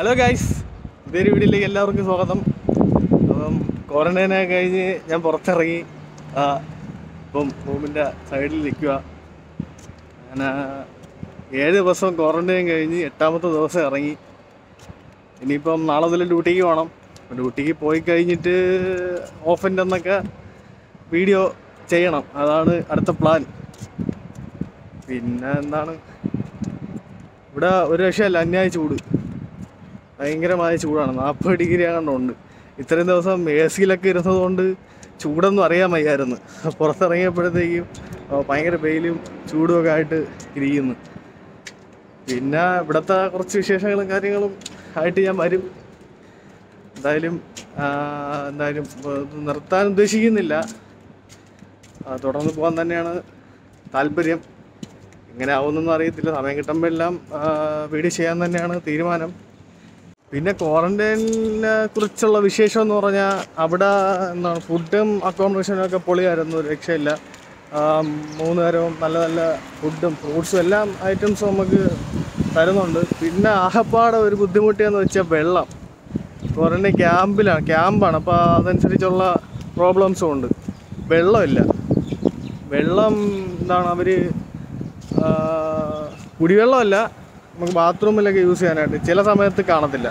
Hello guys ഇതൊരു വീഡിയോയിലേക്ക് എല്ലാവർക്കും സ്വാഗതം. അപ്പം ക്വാറന്റൈനൊക്കെ കഴിഞ്ഞ് ഞാൻ പുറത്തിറങ്ങി. ഇപ്പം റൂമിന്റെ സൈഡിൽ നിൽക്കുക ഞാൻ ഏഴ് ദിവസം ക്വാറന്റൈൻ കഴിഞ്ഞ് എട്ടാമത്തെ ദിവസം ഇറങ്ങി. ഇനിയിപ്പം നാളെ മുതൽ ഡ്യൂട്ടിക്ക് പോകണം ഡ്യൂട്ടിക്ക് പോയി കഴിഞ്ഞിട്ട് ഓഫന്റെ എന്നൊക്കെ വീഡിയോ ചെയ്യണം. അതാണ് അടുത്ത പ്ലാൻ പിന്നെ എന്താണ്? ഇവിടെ ഒരു രക്ഷയല്ല. അന്യായ ചൂട്. ഭയങ്കരമായ ചൂടാണ്. നാൽപ്പത് ഡിഗ്രി ആകണ്ടുണ്ട് ഇത്രയും ദിവസം എ സിയിലൊക്കെ ഇരുന്നത് കൊണ്ട് ചൂടൊന്നും അറിയാൻ വയ്യായിരുന്നു. പുറത്തിറങ്ങിയപ്പോഴത്തേക്കും ഭയങ്കര വെയിലും ചൂടും ഒക്കെ ആയിട്ട് ഇരിക്കുന്നു. പിന്നെ ഇവിടുത്തെ കുറച്ച് വിശേഷങ്ങളും കാര്യങ്ങളും ആയിട്ട് ഞാൻ വരും. എന്തായാലും എന്തായാലും നിർത്താൻ ഉദ്ദേശിക്കുന്നില്ല. തുടർന്ന് പോകാൻ തന്നെയാണ് താല്പര്യം. എങ്ങനെ ആവുമെന്നൊന്നും അറിയത്തില്ല. സമയം കിട്ടുമ്പോഴെല്ലാം വീഡിയോ ചെയ്യാൻ തന്നെയാണ് തീരുമാനം. പിന്നെ ക്വാറന്റൈനിനെ കുറിച്ചുള്ള വിശേഷം എന്ന് പറഞ്ഞാൽ അവിടെ എന്താണ് ഫുഡും അക്കോമഡേഷനും ഒക്കെ പൊളിയായിരുന്നു രക്ഷയില്ല. മൂന്ന് നല്ല നല്ല ഫുഡും ഫ്രൂട്ട്സും എല്ലാം ഐറ്റംസും നമുക്ക് തരുന്നുണ്ട്. പിന്നെ ആകപ്പാടെ ഒരു ബുദ്ധിമുട്ടിയെന്ന് വെച്ചാൽ വെള്ളം. ക്വാറന്റൈൻ ക്യാമ്പിലാണ് ക്യാമ്പാണ്. അപ്പോൾ അതനുസരിച്ചുള്ള പ്രോബ്ലംസും ഉണ്ട്. വെള്ളമില്ല. വെള്ളം എന്താണ് അവർ കുടിവെള്ളമല്ല. നമുക്ക് ബാത്റൂമിലൊക്കെ യൂസ് ചെയ്യാനായിട്ട് ചില സമയത്ത് കാണത്തില്ല.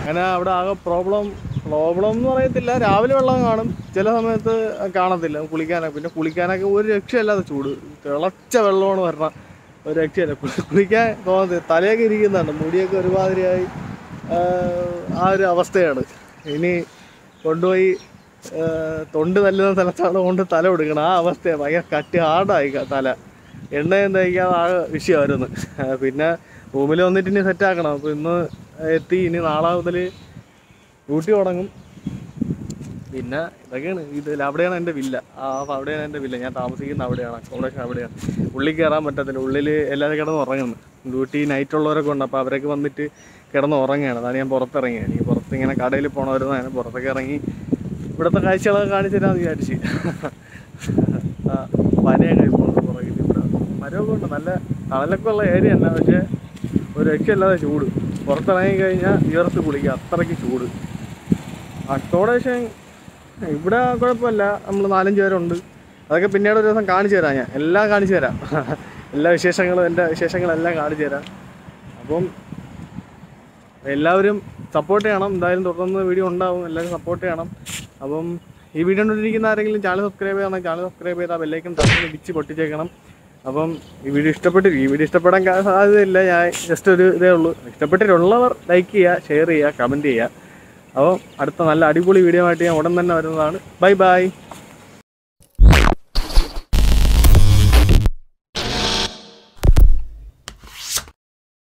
അങ്ങനെ അവിടെ ആകെ പ്രോബ്ലം പ്രോബ്ലം എന്ന് പറയത്തില്ല. രാവിലെ വെള്ളം കാണും ചില സമയത്ത് കാണത്തില്ല. കുളിക്കാനൊക്കെ. പിന്നെ കുളിക്കാനൊക്കെ ഒരു രക്ഷയില്ലാതെ ചൂട്. തിളച്ച വെള്ളമാണ് വരണം. ഒരു രക്ഷയില്ല. കുളിക്കാൻ തോന്നത്തില്ല. തലയൊക്കെ ഇരിക്കുന്നുണ്ട്. മുടിയൊക്കെ ഒരുമാതിരിയായി. ആ, ഒരു അവസ്ഥയാണ്. ഇനി കൊണ്ടുപോയി തൊണ്ട് തല്ലുന്ന സ്ഥലത്താണ് കൊണ്ട് തല കൊടുക്കണം ആ അവസ്ഥയാണ്. ഭയങ്കര കട്ടി ഹാർഡായി തല. എണ്ണയും തയ്ക്കാതെ ആ വിഷയമായിരുന്നു. പിന്നെ റൂമിൽ വന്നിട്ട് ഇനി സെറ്റ് ആക്കണം. അപ്പോൾ ഇന്ന് എത്തി. ഇനി നാളെ മുതൽ ഡ്യൂട്ടി തുടങ്ങും. പിന്നെ ഇതൊക്കെയാണ്. ഇത് അവിടെയാണ് എന്റെ വില്ല ആ അവിടെയാണ് എന്റെ വില്ല ഞാൻ താമസിക്കുന്ന അവിടെയാണ്. അക്കോമഡേഷൻ അവിടെയാണ്. ഉള്ളിൽ കയറാൻ പറ്റത്തില്ല. ഉള്ളിൽ എല്ലാവരും കിടന്ന് ഉറങ്ങുന്നു. ഡ്യൂട്ടി നൈറ്റ് ഉള്ളവരൊക്കെ ഉണ്ട്. അപ്പോൾ അവരൊക്കെ വന്നിട്ട് കിടന്ന് ഉറങ്ങുകയാണ്. അതാണ് ഞാൻ പുറത്തിറങ്ങിയത് എനിക്ക് പുറത്ത് ഇങ്ങനെ കടയിൽ പോകണമായിരുന്നു ഞാൻ പുറത്തൊക്കെ ഇറങ്ങി ഇവിടുത്തെ കാഴ്ചകളൊക്കെ കാണിച്ചു തരാമെന്ന് വിചാരിച്ച്. പനയൊക്കെ പോകുന്നത് പുറകിൽ ഇവിടെ മരമൊക്കെ ഉണ്ട്. നല്ല തണലൊക്കെ ഉള്ള ഏരിയ അല്ല. പക്ഷേ ഒരു രക്ഷയില്ലാതെ ചൂട്. പുറത്തിറങ്ങി കഴിഞ്ഞാൽ കുളിക്കുക അത്രയ്ക്ക് ചൂട്. അക്കോമഡേഷൻ ഇവിടെ കുഴപ്പമില്ല. നമ്മൾ നാലഞ്ച് പേരുണ്ട്. അതൊക്കെ പിന്നീട് ഒരു ദിവസം കാണിച്ചു തരാം ഞാൻ. എല്ലാം കാണിച്ചു തരാം. എല്ലാ വിശേഷങ്ങളും എന്റെ വിശേഷങ്ങളെല്ലാം കാണിച്ചു തരാം. അപ്പം എല്ലാവരും സപ്പോർട്ട് ചെയ്യണം. എന്തായാലും തുടർന്ന് വീഡിയോ ഉണ്ടാവും. എല്ലാവരും സപ്പോർട്ട് ചെയ്യണം. അപ്പം ഈ വീഡിയോ കണ്ടിരിക്കുന്ന ആരെങ്കിലും ചാനൽ സബ്സ്ക്രൈബ് ചെയ്യണം. ചാനൽ സബ്സ്ക്രൈബ് ചെയ്താൽ ബെല്ലേക്കും തട്ടി ഇടിച്ച് പൊട്ടിച്ചേക്കണം. അപ്പം ഈ വീഡിയോ ഇഷ്ടപ്പെട്ടിരിക്കും ഈ വീഡിയോ ഇഷ്ടപ്പെടാൻ സാധ്യതയില്ല. ഞാൻ ജസ്റ്റ് ഒരു ഇതേ ഉള്ളൂ. ഇഷ്ടപ്പെട്ടിട്ടുള്ളവർ ലൈക്ക് ചെയ്യുക ഷെയർ ചെയ്യുക കമന്റ് ചെയ്യുക. അപ്പം അടുത്ത നല്ല അടിപൊളി വീഡിയോ ആയിട്ട് ഞാൻ ഉടൻ തന്നെ വരുന്നതാണ്. Bye bye